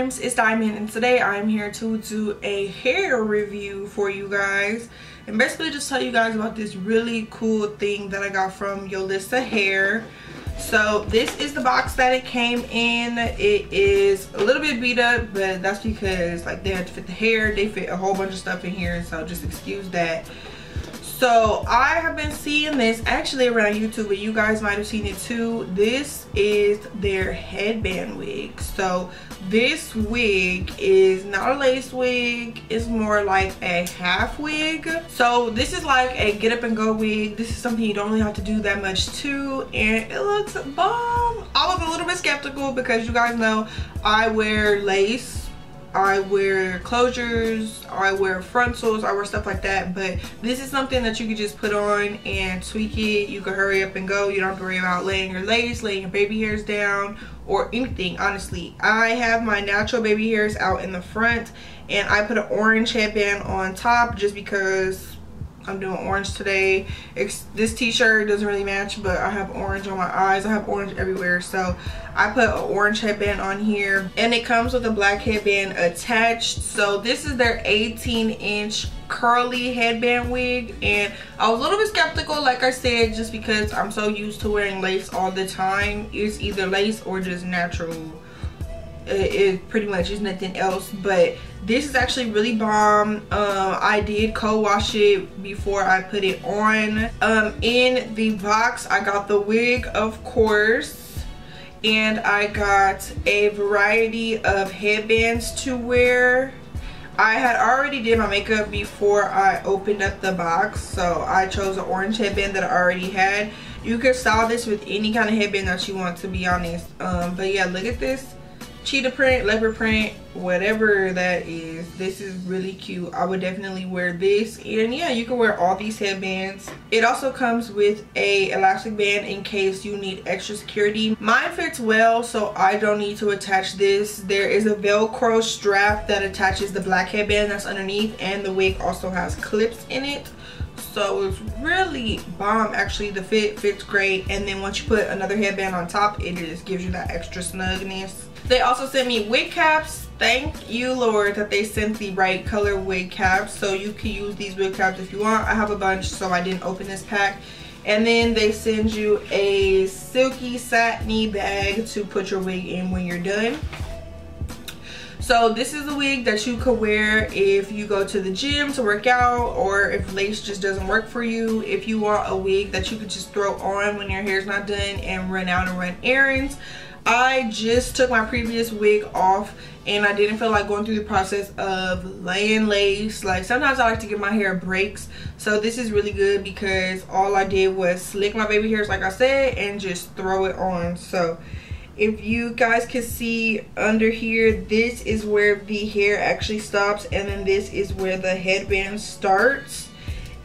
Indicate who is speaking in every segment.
Speaker 1: It's Dymond and today I'm here to do a hair review for you guys and basically just tell you guys about this really cool thing that I got from Yolissa Hair. So this is the box that it came in. It is a little bit beat up but that's because like they had to fit the hair, they fit a whole bunch of stuff in here so just excuse that so i have been seeing this actually around youtube but you guys might have seen it too. This is their headband wig. So this wig is not a lace wig. It's more like a half wig. So this is like a get up and go wig. This is something you don't really have to do that much to and it looks bomb. I was a little bit skeptical because you guys know i wear lace I wear closures, I wear frontals, I wear stuff like that. But this is something that you can just put on and tweak it. You can hurry up and go. You don't have to worry about laying your lace, laying your baby hairs down, or anything, honestly. I have my natural baby hairs out in the front, and I put an orange headband on top just because I'm doing orange today. It's, this t-shirt doesn't really match, but I have orange on my eyes. I have orange everywhere. So I put an orange headband on here. And it comes with a black headband attached. So this is their 18 inch curly headband wig. And I was a little bit skeptical, like I said, just because I'm so used to wearing lace all the time. It's either lace or just natural it pretty much is nothing else but this is actually really bomb. Um, i did co-wash it before i put it on. Um, in the box i got the wig of course and i got a variety of headbands to wear. I had already did my makeup before I opened up the box so I chose an orange headband that I already had. You can style this with any kind of headband that you want to be honest. Um, but yeah look at this cheetah print leopard print whatever that is this is really cute. I would definitely wear this. And yeah you can wear all these headbands. It also comes with a elastic band in case you need extra security. Mine fits well so i don't need to attach this. There is a velcro strap that attaches the black headband that's underneath and the wig also has clips in it. So it's really bomb actually. The fit fits great. And then once you put another headband on top it just gives you that extra snugness they also sent me wig caps. Thank you, Lord, that they sent the right color wig caps. So you can use these wig caps if you want. I have a bunch, so I didn't open this pack. And then they send you a silky satiny bag to put your wig in when you're done. So this is a wig that you could wear if you go to the gym to work out or if lace just doesn't work for you. If you want a wig that you could just throw on when your hair's not done and run out and run errands. I just took my previous wig off and I didn't feel like going through the process of laying lace. Like sometimes I like to give my hair breaks. So this is really good because all I did was slick my baby hairs like I said and just throw it on. So if you guys can see under here, this is where the hair actually stops and then this is where the headband starts.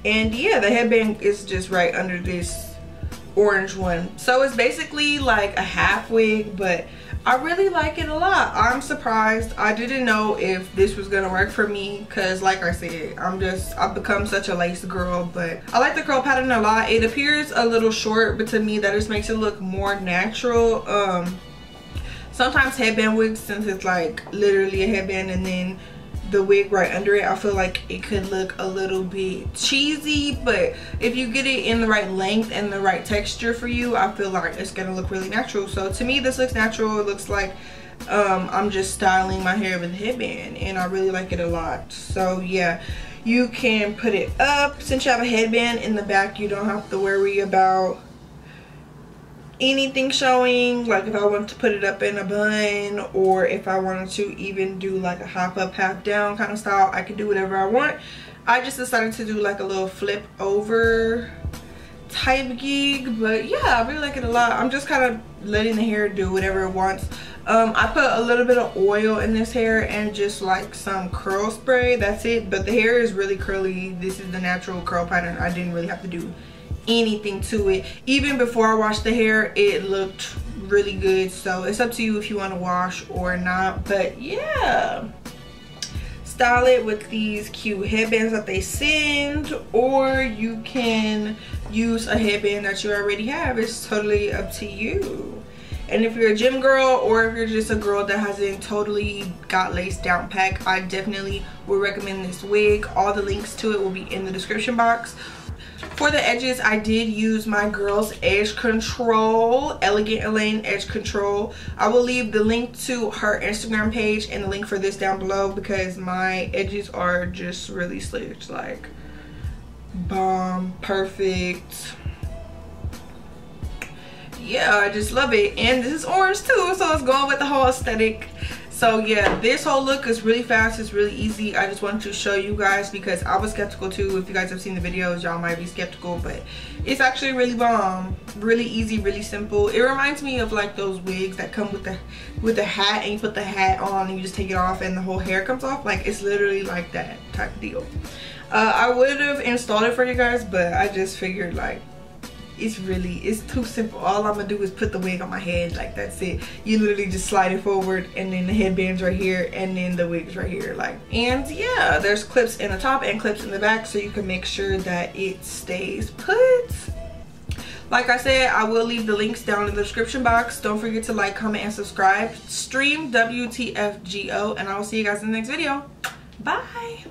Speaker 1: And yeah, the headband is just right under this orange one. So it's basically like a half wig but I really like it a lot. I'm surprised. I didn't know if this was gonna work for me because like I said I'm just I've become such a lace girl but I like the curl pattern a lot. It appears a little short but to me that just makes it look more natural. Um sometimes headband wigs since it's like literally a headband and then the wig right under it i feel like it could look a little bit cheesy but if you get it in the right length and the right texture for you i feel like it's gonna look really natural. So to me this looks natural. It looks like um, i'm just styling my hair with a headband and i really like it a lot. So yeah you can put it up. Since you have a headband in the back you don't have to worry about anything showing like if I want to put it up in a bun or if I wanted to even do like a hop up half down kind of style I can do whatever I want. I just decided to do like a little flip over type gig but yeah I really like it a lot. I'm just kind of letting the hair do whatever it wants. Um, I put a little bit of oil in this hair and just like some curl spray. That's it but the hair is really curly. This is the natural curl pattern. I didn't really have to do anything to it. Even before i washed the hair it looked really good. So it's up to you if you want to wash or not but yeah. Style it with these cute headbands that they send or you can use a headband that you already have. It's totally up to you. And if you're a gym girl or if you're just a girl that hasn't totally got lace down pack i definitely would recommend this wig. All the links to it will be in the description box for the edges i did use my girls edge control elegant elaine edge control. I will leave the link to her instagram page and the link for this down below because my edges are just really slick like bomb perfect. Yeah i just love it. And this is orange too so it's going with the whole aesthetic so yeah this whole look is really fast it's really easy. I just wanted to show you guys because i was skeptical too. If you guys have seen the videos y'all might be skeptical but it's actually really bomb really easy really simple. It reminds me of like those wigs that come with the with the hat and you put the hat on and you just take it off and the whole hair comes off. Like it's literally like that type of deal. Uh, i would have installed it for you guys but i just figured like it's really it's too simple. All i'm gonna do is put the wig on my head like that's it. You literally just slide it forward and then the headband's right here and then the wig's right here like and yeah there's clips in the top and clips in the back so you can make sure that it stays put. Like i said i will leave the links down in the description box. Don't forget to like comment and subscribe. Stream wtfgo and i will see you guys in the next video. Bye